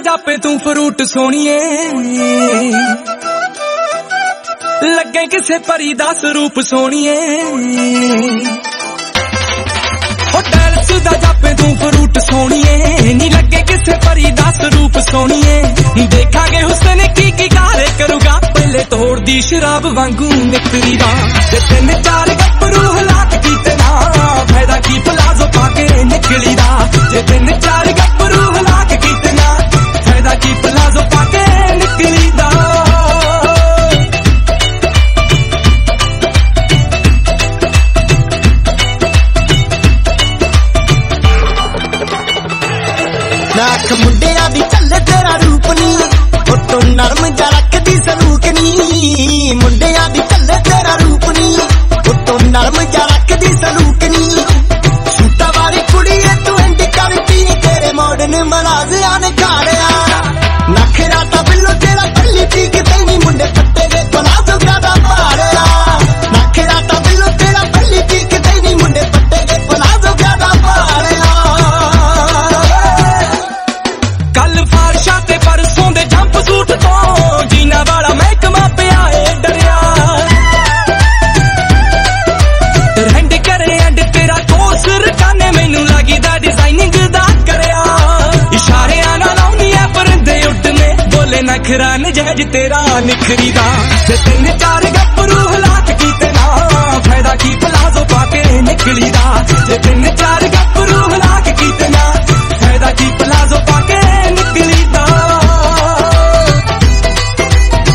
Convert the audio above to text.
ਜਾਪੇ ਤੂੰ ਫਰੂਟ ਸੋਣੀਏ। ਲੱਗੇ ਕਿਸੇ ਪਰੀ ਦਾ ਸਰੂਪ ਸੋਣੀਏ। ਉਹ ਡੈਲਸ ਦਾ ਜਾਪੇ ਤੂੰ ਫਰੂਟ ਸੋਣੀਏ। ਨੀ ਲੱਗੇ ਕਿਸੇ ਪਰੀ ਦਾ ਸਰੂਪ ਸੋਣੀਏ। ਦੇਖਾਂਗੇ ਹੁਸਨ ਕੀ ਕੀ ਕਾਰੇ ਕਰੂਗਾ। ਪਹਿਲੇ ਤੋੜਦੀ ਸ਼ਰਾਬ ਵਾਂਗੂ ਨਿਕਲੀ ਦਾ ਤੇ ਤਿੰਨ ਚਾਰ ਗੱਭਰੂ ਲੱਖ ਮੁੰਡਿਆਂ ਦੀ ਚੱਲੇ ਤੇਰਾ ਰੂਪ ਨੀ। ਉਹ ਤੂੰ ਨਰਮ ਜਾ ਰੱਖਦੀ ਸਲੂਕ ਨੀ। ਮੁੰਡਿਆਂ ਦੀ ਚੱਲੇ ਤੇਰਾ ਰੂਪ ਨੀ। ਉਹ ਤੂੰ ਨਰਮ ਜਾ ਰੱਖਦੀ ਸਲੂਕ ਨੀ। ਸੂਟਾ ਵਾਲੀ ਕੁੜੀ ਐ ਤੂੰ ਇੰਡੀ ਕਰਦੀ ਤੇਰੇ ਮੋੜਨ ਮਨਾਜ਼ਿਆਂ ਨੇ ਖਾੜਿਆ ਨਖਰਾ ਤੇਰਾ ਨਿਖਰੀ ਦਾ ਤੇ ਤਿੰਨ ਚਾਰ ਗੱਭਰੂ